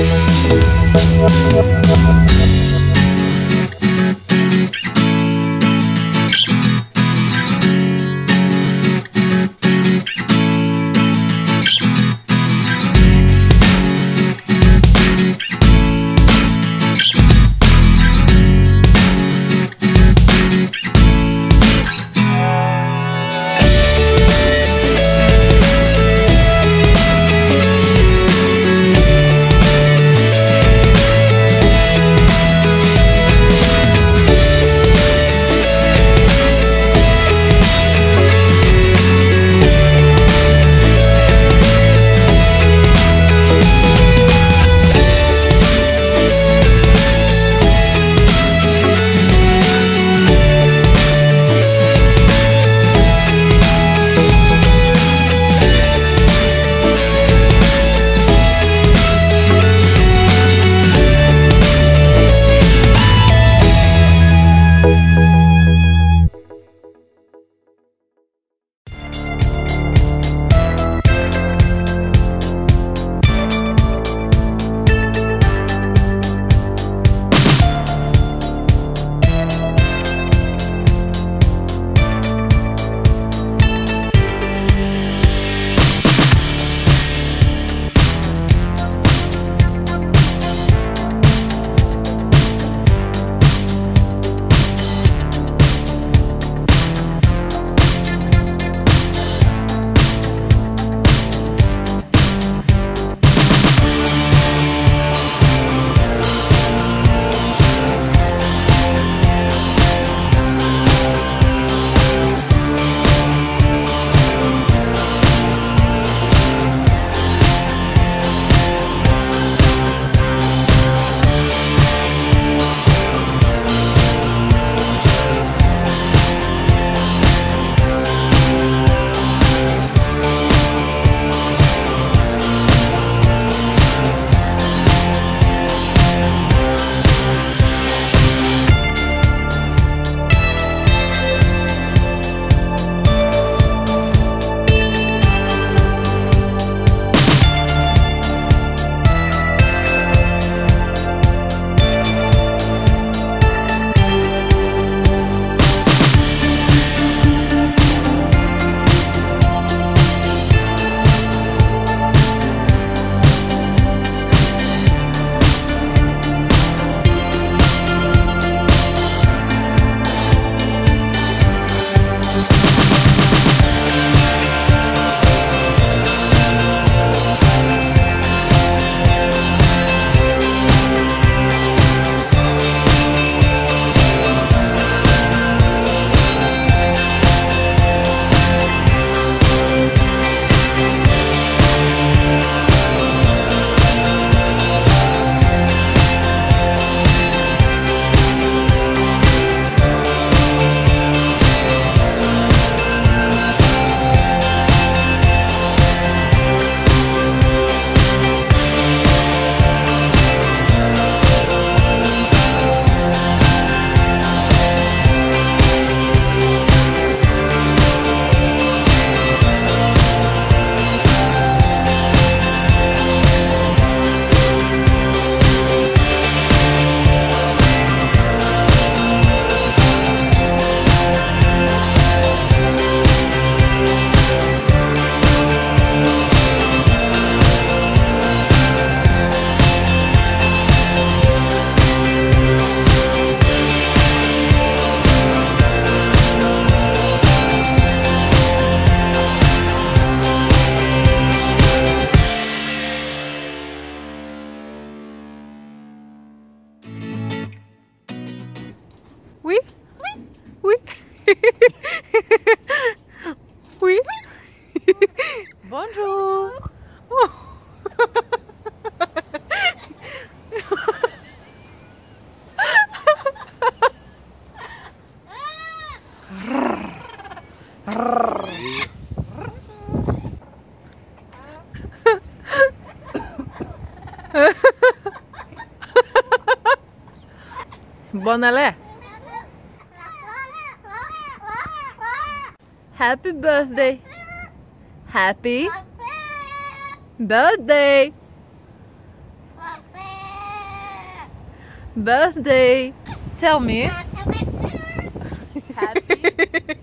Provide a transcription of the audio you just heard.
Thank Bonelé. Happy birthday. Happy birthday. birthday. Tell me. Happy.